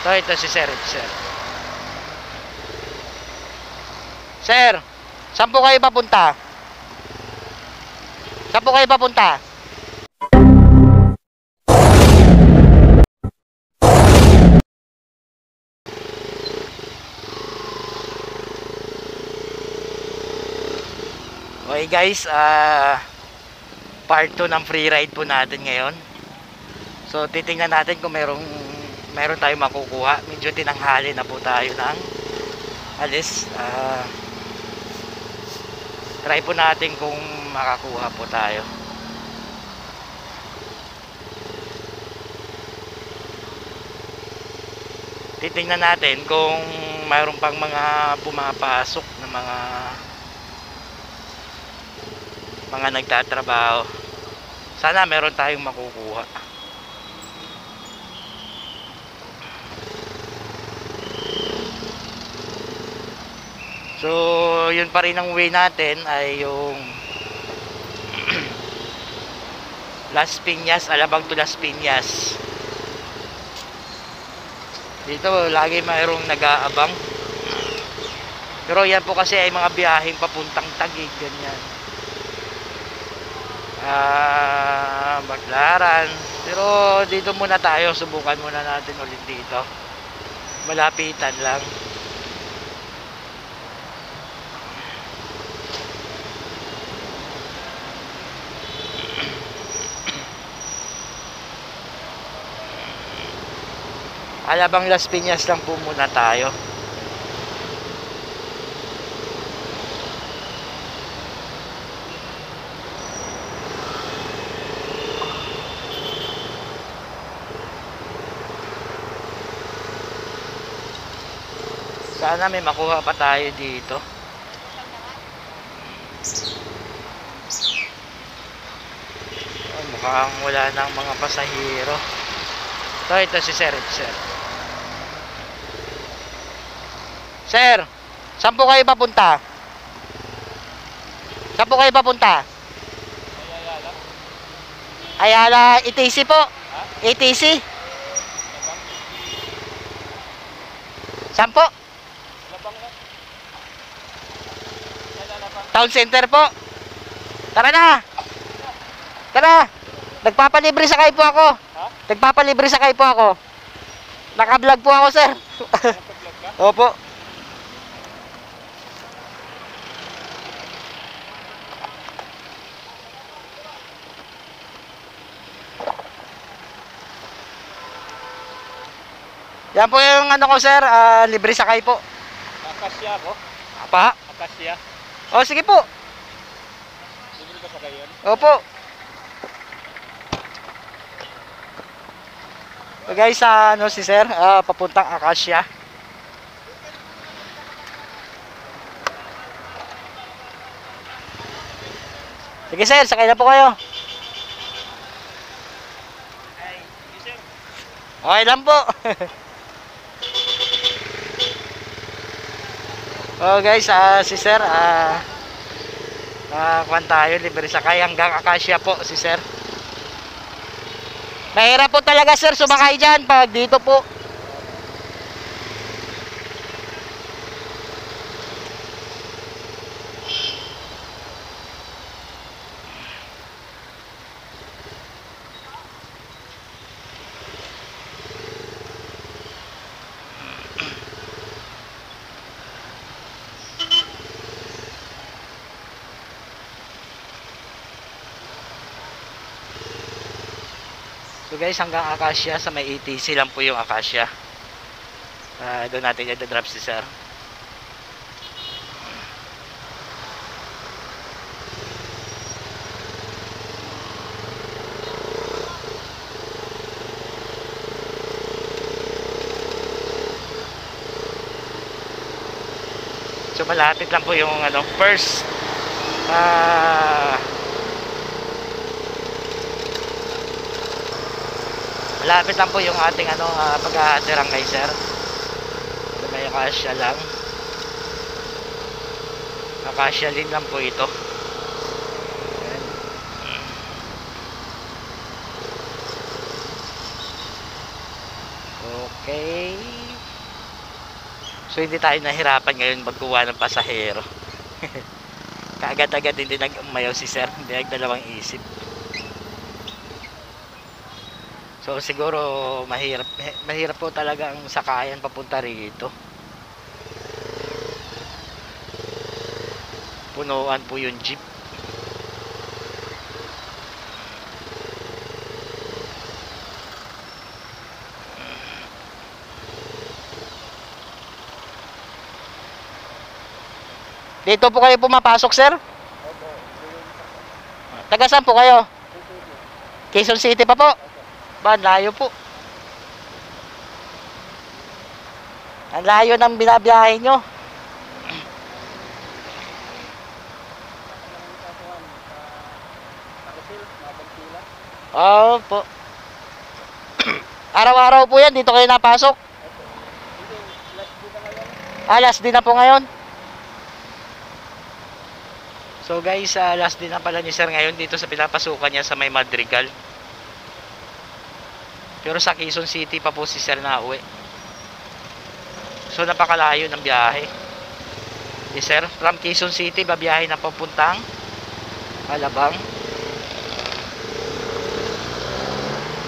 Ito, ito si Sir, ito, Sir. Sir, saan po kayo papunta? Saan po kayo papunta? Okay guys, ah part 2 ng free ride po natin ngayon. So titingnan natin kung merong meron tayong makukuha. Medyo tinanghali na po tayo ng alis. Ah try po natin kung makakuha po tayo. Titingnan natin kung mayroon pang mga pumapasok na mga mga nagtatrabaho. Sana meron tayong makukuha. So, yun pa rin ang way natin ay yung Las Piñas, Alabang to Las Piñas. Dito lagi mayroong nag-aabang. Pero yan po kasi ay mga biyaheng papuntang Taguig, ganyan. Ah, Baclaran. Pero dito muna tayo, subukan muna natin ulit dito. Malapitan lang. Alabang Las Piñas lang po muna tayo. Sana may makuha pa tayo dito. Oh, mukhang wala nang mga pasahero. Ito, ito si Sir, Sir. Sir, saan po kayo papunta? Saan po kayo papunta? Ayala, ETC po. ETC. Saan po? Town center po. Tara na. Tara. Nagpapalibre sa kayo po ako. Nagpapalibre sa kayo po ako. Naka-vlog po ako, sir. Opo. Yan po yung ano ko, sir. ah, libre sakay po. Akasya ko. Apa? Akasya. O, sige po. Libre ka sa gayon. Opo. So guys, sa ano si sir, ah, papuntang Acacia. Sige sir, sakay na po kayo. Okay lang po. oh guys, ah, si sir, ah, ah, kuhan tayo, libre sakay hanggang Acacia po si sir. Mahirap po talaga sir sumakay dyan pag dito po. So guys, hanggang Acacia sa may ATC lang po yung Acacia. Ah, doon natin i-drop si sir. So malapit lang po yung ano, first ah Malapit lang po yung ating ano uh, pag-aatirang kay sir. May akasya lang. Akasya din lang po ito. Okay. So hindi tayo nahirapan ngayon magkuha ng pasahero. Kaagad-agad hindi nag-umayaw si sir, hindi nagdalawang isip. So siguro mahirap mahirap po talaga ang sakayan papunta rito. Punuan po yung jeep. Dito po kayo pumapasok, sir? Taga saan po kayo? Quezon City pa po? Ba, layo po. Ang layo ng binabiyahe nyo. Oo po. Araw-araw po yan, dito kayo napasok. Ah, last din na po ngayon. So guys, ah, last din na pala ni Sir ngayon dito sa pinapasukan niya sa may Madrigal. Pero sa Quezon City pa po si Sir na uwi. So napakalayo ng biyahe. Ni Sir, from Quezon City, babiyahe na papuntang Alabang.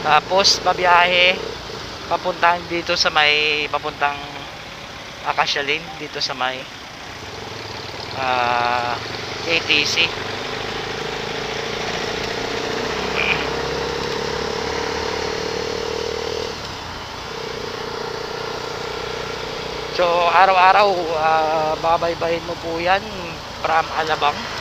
Tapos babiyahe papuntang dito sa may papuntang Acacia Lane dito sa may ah ATC. So araw-araw ah, babaybayin mo po yan from Alabang.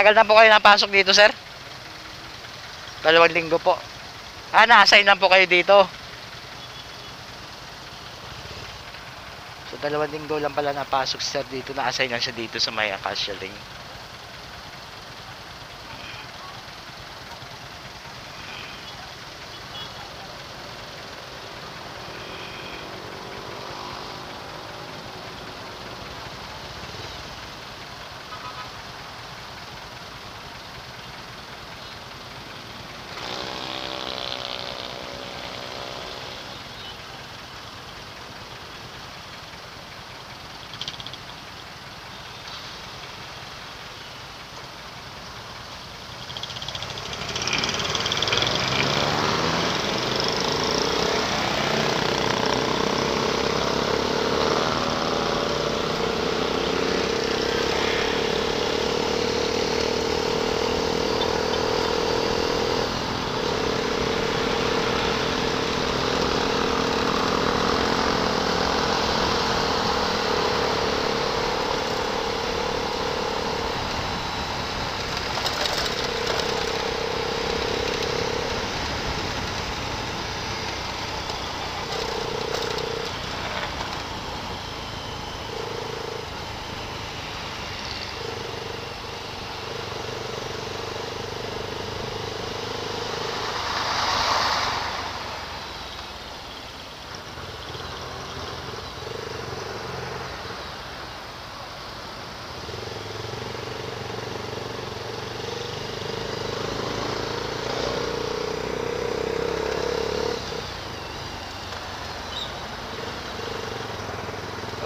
Matagal na po kayo napasok dito, sir? Dalawang linggo po. Ah, na-assign lang po kayo dito. So, dalawang linggo lang pala napasok si sir dito. Na-assign lang siya dito sa may Acacia Lane.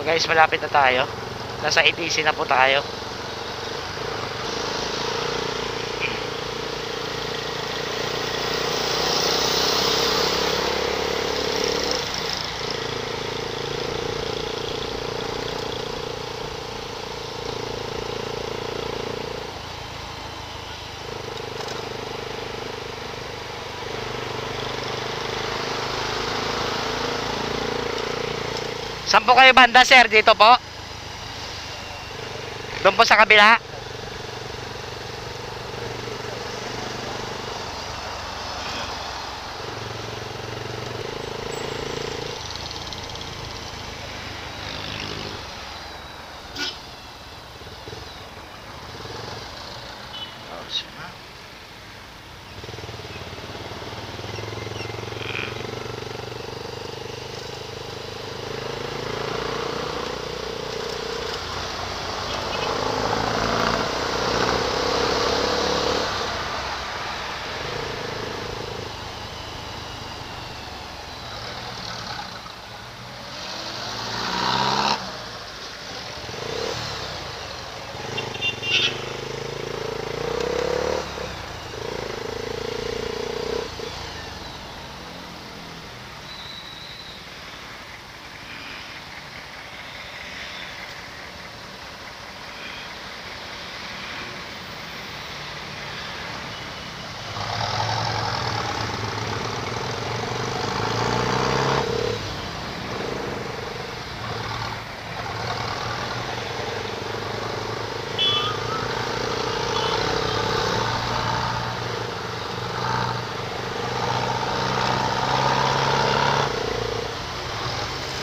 Guys, malapit na tayo. Nasa ATC na po tayo. Saan po kayo banda, sir? Dito po? Doon po sa kabila?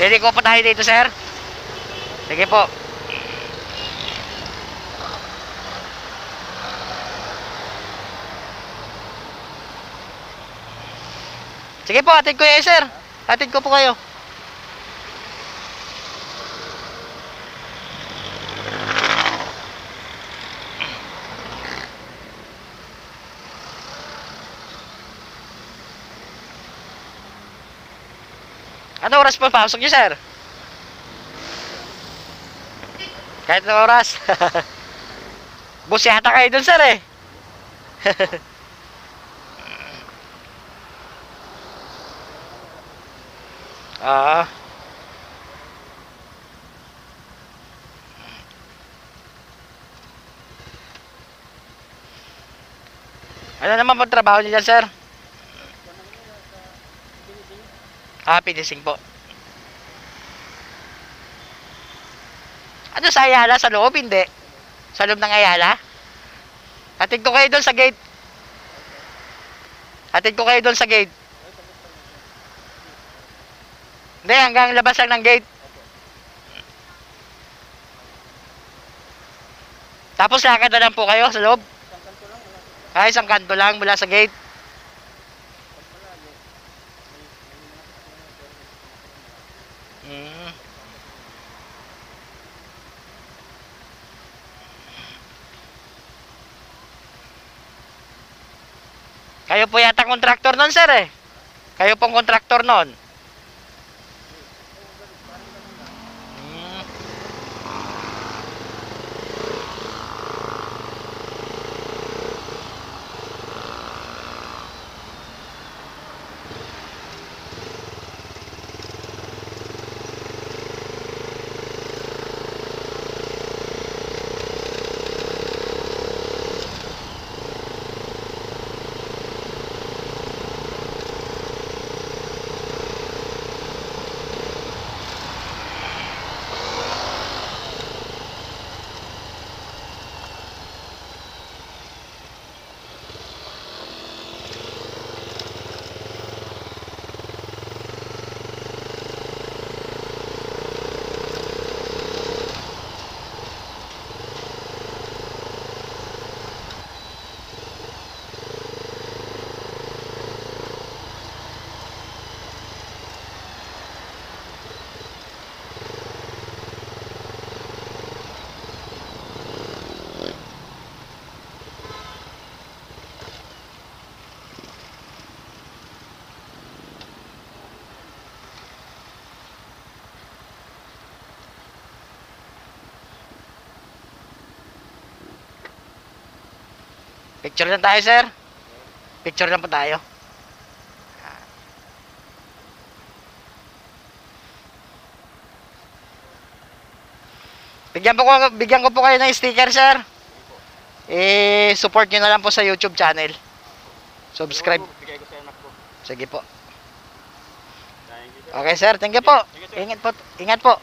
Pwede ko pa tayo dito, sir? Sige po. Sige po, atid ko yan, sir. Atid ko po kayo. Ano oras pa pasok niyo, sir? Kahit na oras. Bus yata kayo dun, sir, eh. Ah. Ano naman po trabaho niyo dyan, sir? Ah, finishing po. Ano sa Ayala? Sa loob? Hindi. Sa loob ng Ayala? Hatid ko kayo doon sa gate. Hatid ko kayo doon sa gate. Hindi, hanggang labas lang ng gate. Tapos lakad na lang po kayo sa loob. Ay, isang kanto lang mula sa gate. Kayo po yata kontraktor nun, sir eh. Kayo pong kontraktor nun. Picture lang tayo, sir. Picture lang po tayo. Bigyan po ko bigyan ko po kayo ng sticker, sir. Eh support niyo na lang po sa YouTube channel. Subscribe. Sige po. Okay, sir. Thank you po. Ingat po. Ingat po.